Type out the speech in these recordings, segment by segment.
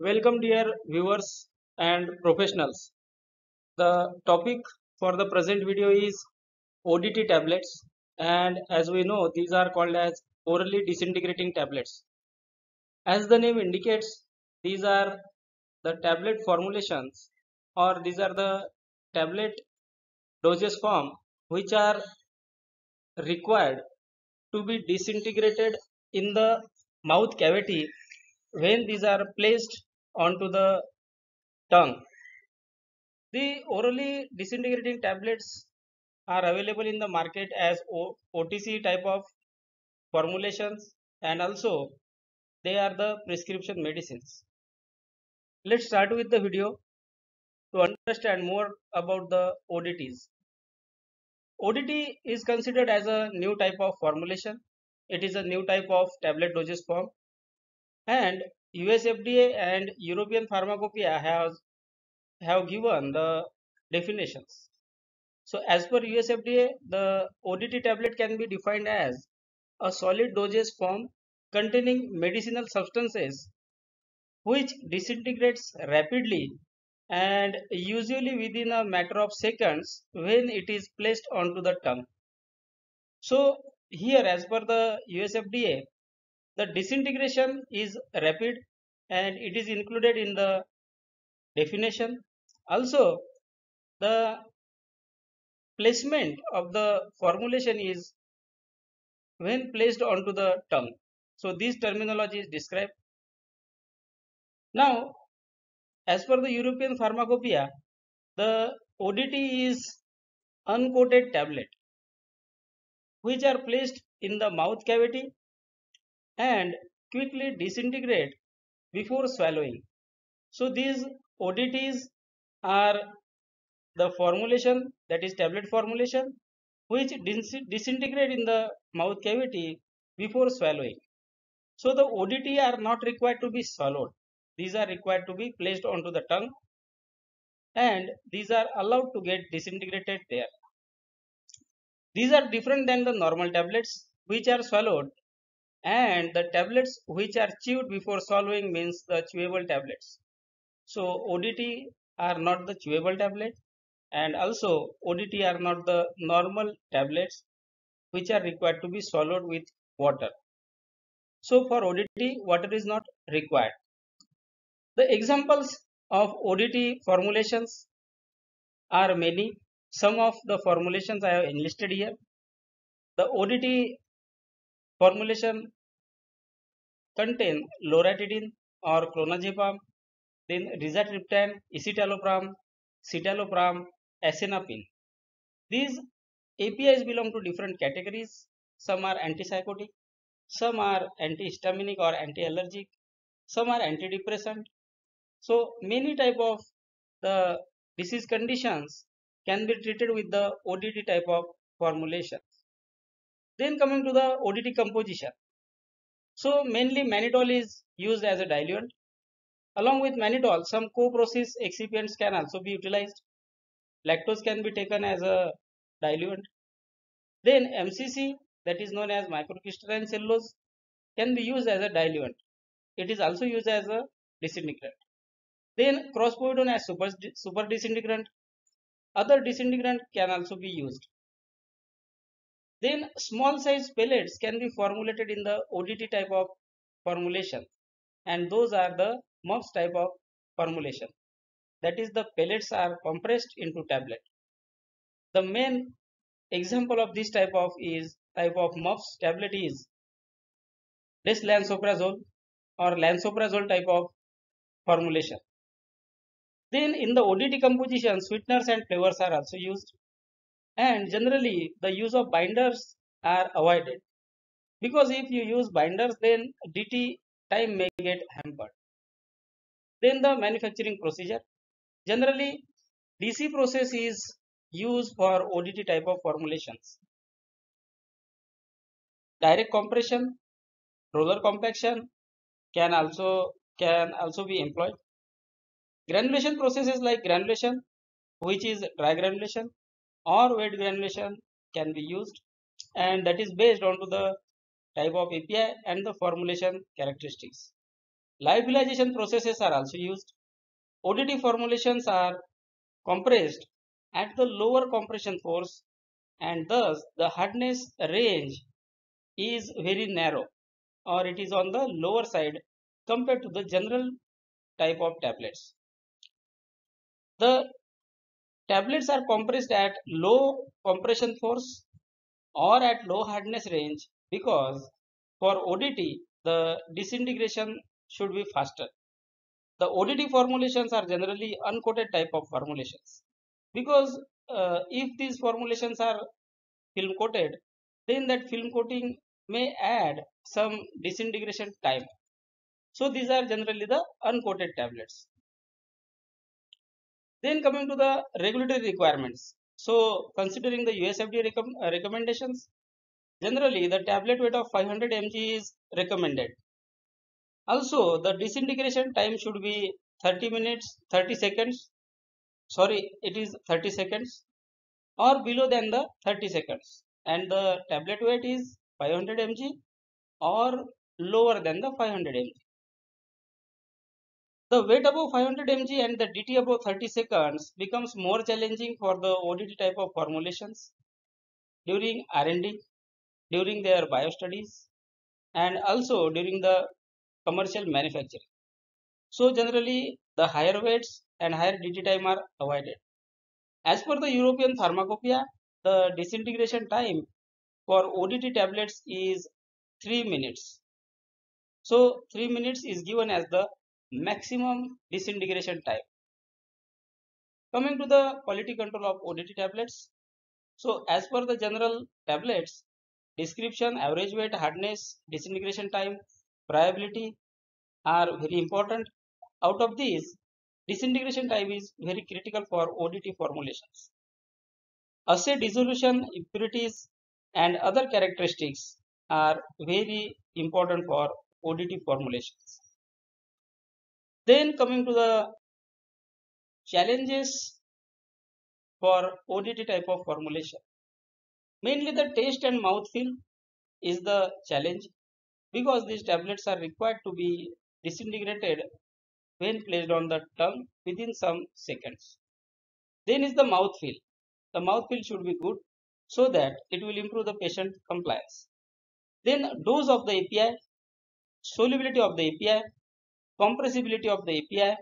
Welcome dear viewers and professionals. The topic for the present video is ODT tablets and as we know these are called as orally disintegrating tablets. As the name indicates these are the tablet formulations or these are the tablet dosage form which are required to be disintegrated in the mouth cavity when these are placed onto the tongue. The orally disintegrating tablets are available in the market as OTC type of formulations and also they are the prescription medicines. Let's start with the video to understand more about the ODTs. ODT is considered as a new type of formulation. It is a new type of tablet dosage form and US FDA and European Pharmacopoeia has have given the definitions. So as per US FDA, the ODT tablet can be defined as a solid dosage form containing medicinal substances which disintegrates rapidly and usually within a matter of seconds when it is placed onto the tongue. So here as per the US FDA, the disintegration is rapid and it is included in the definition. Also the placement of the formulation is when placed onto the tongue. So this terminology is described. Now as per the european pharmacopoeia the odt is uncoated tablet which are placed in the mouth cavity and quickly disintegrate before swallowing. So these ODTs are the formulation that is tablet formulation which disintegrate in the mouth cavity before swallowing. So the ODT are not required to be swallowed. These are required to be placed onto the tongue and these are allowed to get disintegrated there. These are different than the normal tablets which are swallowed and the tablets which are chewed before swallowing means the chewable tablets. So ODT are not the chewable tablet and also ODT are not the normal tablets which are required to be swallowed with water. So for ODT water is not required. The examples of ODT formulations are many. Some of the formulations I have enlisted here. The ODT formulation contain loratadine or clonazepam, then rizatriptan, escitalopram, citalopram, asenapine. These APIs belong to different categories. Some are antipsychotic, some are antihistaminic or anti-allergic, some are antidepressant. So many type of the disease conditions can be treated with the ODT type of formulation. Then coming to the ODT composition. So mainly mannitol is used as a diluent. Along with mannitol, some co-process excipients can also be utilized. Lactose can be taken as a diluent. Then MCC that is known as microcrystalline cellulose can be used as a diluent. It is also used as a disintegrant. Then crospovidone as super, super disintegrant. Other disintegrant can also be used. Then small size pellets can be formulated in the ODT type of formulation and those are the MUPS type of formulation. That is the pellets are compressed into tablet. The main example of this type of is type of MUPS tablet is dexlansoprazole or lansoprazole type of formulation. Then in the ODT composition, sweeteners and flavors are also used and generally the use of binders are avoided because if you use binders then DT time may get hampered. Then the manufacturing procedure generally DC process is used for ODT type of formulations. Direct compression, roller compaction can also can also be employed. Granulation processes like granulation which is dry granulation or wet granulation can be used and that is based on to the type of API and the formulation characteristics. Lyophilization processes are also used. ODT formulations are compressed at the lower compression force and thus the hardness range is very narrow or it is on the lower side compared to the general type of tablets. The tablets are compressed at low compression force or at low hardness range because for ODT the disintegration should be faster. The ODT formulations are generally uncoated type of formulations because uh, if these formulations are film coated then that film coating may add some disintegration time. So these are generally the uncoated tablets. Then coming to the regulatory requirements. So considering the USFDA uh, recommendations, generally the tablet weight of 500 mg is recommended. Also the disintegration time should be 30 minutes, 30 seconds. Sorry, it is 30 seconds or below than the 30 seconds and the tablet weight is 500 mg or lower than the 500 mg. The weight above 500 mg and the DT above 30 seconds becomes more challenging for the ODT type of formulations during R&D, during their bio studies and also during the commercial manufacturing. So generally the higher weights and higher DT time are avoided. As per the European Pharmacopoeia, the disintegration time for ODT tablets is 3 minutes. So 3 minutes is given as the maximum disintegration time. Coming to the quality control of ODT tablets. So as per the general tablets, description, average weight, hardness, disintegration time, friability are very important. Out of these, disintegration time is very critical for ODT formulations. Assay dissolution, impurities and other characteristics are very important for ODT formulations. Then coming to the challenges for ODT type of formulation. Mainly the taste and mouthfeel is the challenge because these tablets are required to be disintegrated when placed on the tongue within some seconds. Then is the mouthfeel. The mouthfeel should be good so that it will improve the patient compliance. Then dose of the API, solubility of the API, compressibility of the API,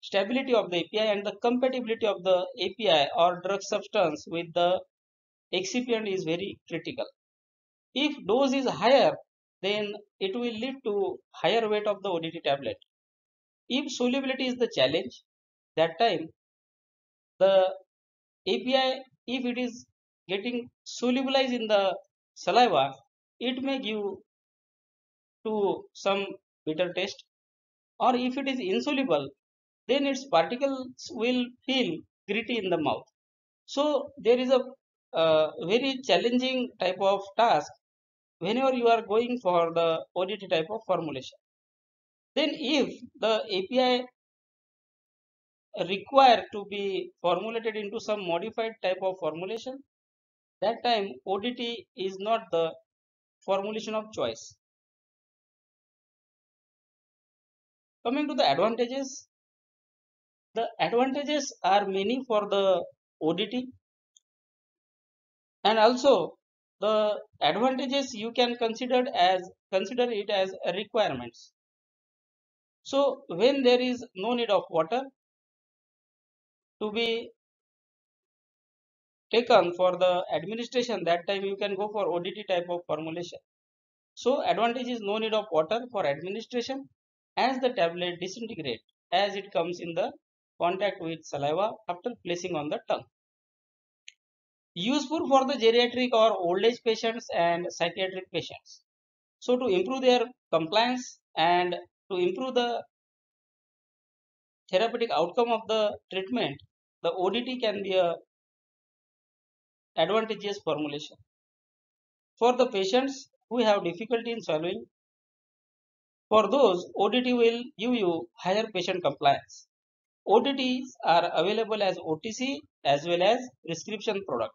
stability of the API and the compatibility of the API or drug substance with the excipient is very critical. If dose is higher, then it will lead to higher weight of the ODT tablet. If solubility is the challenge, that time the API, if it is getting solubilized in the saliva, it may give to some bitter taste or if it is insoluble then its particles will feel gritty in the mouth. So there is a very challenging type of task whenever you are going for the ODT type of formulation. Then if the API required to be formulated into some modified type of formulation that time ODT is not the formulation of choice Coming to the advantages, the advantages are many for the ODT and also the advantages you can consider as consider it as requirements. So when there is no need of water to be taken for the administration that time you can go for ODT type of formulation. So advantage is no need of water for administration as the tablet disintegrate as it comes in the contact with saliva after placing on the tongue. Useful for the geriatric or old age patients and psychiatric patients. So to improve their compliance and to improve the therapeutic outcome of the treatment, the ODT can be a advantageous formulation. For the patients who have difficulty in swallowing, for those, ODT will give you higher patient compliance. ODTs are available as OTC as well as prescription product.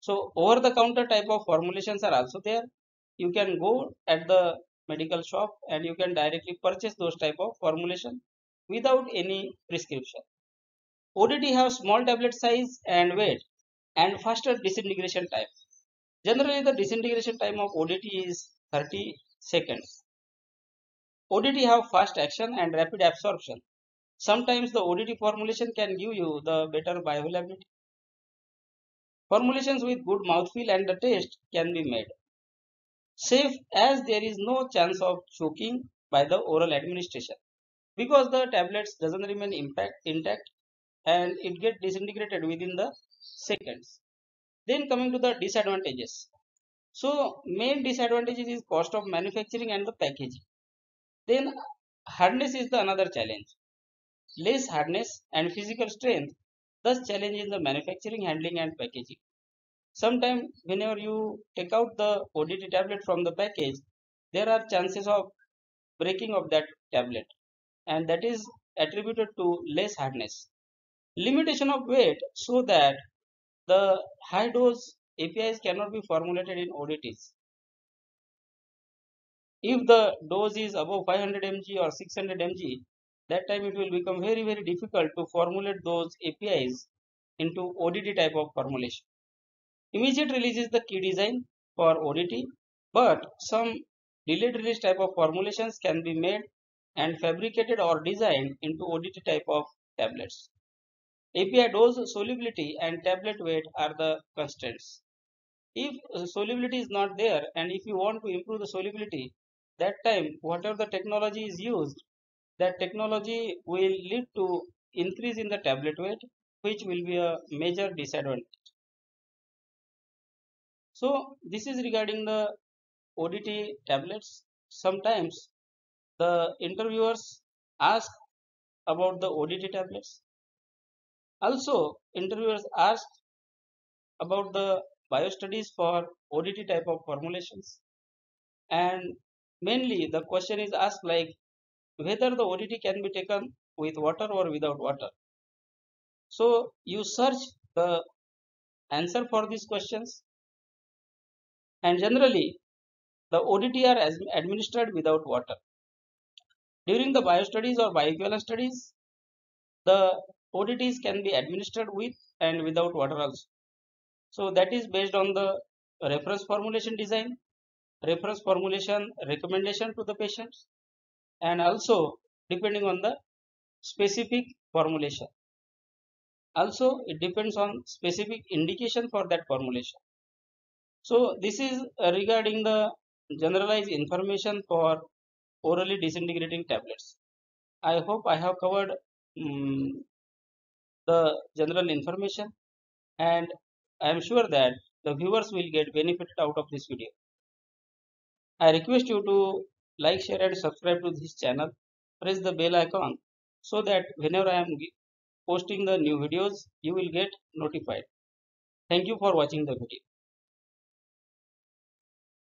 So over the counter type of formulations are also there. You can go at the medical shop and you can directly purchase those type of formulation without any prescription. ODT have small tablet size and weight and faster disintegration time. Generally the disintegration time of ODT is 30 seconds. ODT have fast action and rapid absorption. Sometimes the ODT formulation can give you the better bioavailability. Formulations with good mouthfeel and the taste can be made. Safe as there is no chance of choking by the oral administration because the tablets doesn't remain impact, intact and it get disintegrated within the seconds. Then coming to the disadvantages. So main disadvantages is cost of manufacturing and the packaging. Then hardness is the another challenge. Less hardness and physical strength thus challenge in the manufacturing, handling and packaging. Sometimes whenever you take out the ODT tablet from the package, there are chances of breaking of that tablet and that is attributed to less hardness. Limitation of weight so that the high dose APIs cannot be formulated in ODTs. If the dose is above 500 mg or 600 mg, that time it will become very very difficult to formulate those APIs into ODT type of formulation. Immediate release is the key design for ODT, but some delayed release type of formulations can be made and fabricated or designed into ODT type of tablets. API dose solubility and tablet weight are the constraints. If uh, solubility is not there and if you want to improve the solubility, that time whatever the technology is used, that technology will lead to increase in the tablet weight which will be a major disadvantage. So this is regarding the ODT tablets. Sometimes the interviewers ask about the ODT tablets also, interviewers ask about the biostudies for ODT type of formulations. And mainly the question is asked like whether the ODT can be taken with water or without water. So you search the answer for these questions and generally the ODT are administered without water. During the biostudies or bioequivalence studies, the ODTs can be administered with and without water also. So that is based on the reference formulation design, reference formulation recommendation to the patients and also depending on the specific formulation. Also it depends on specific indication for that formulation. So this is regarding the generalized information for orally disintegrating tablets. I hope I have covered um, the general information and I am sure that the viewers will get benefited out of this video. I request you to like, share and subscribe to this channel. Press the bell icon so that whenever I am posting the new videos, you will get notified. Thank you for watching the video.